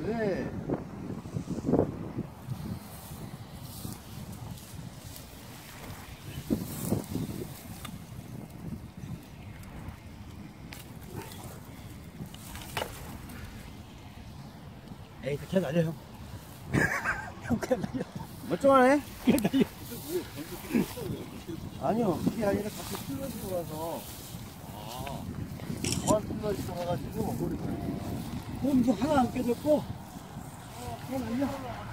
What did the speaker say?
왜? 에이, 그냥 날려, 형. 형, 그냥 날려. 멀쩡하네? 그냥 날려. 아니요, 그게 아니라 같이 슬러지고 가서. 아. 무한 슬러지고 가가지고. 이제 하나 안 깨졌고, 그냥 날려.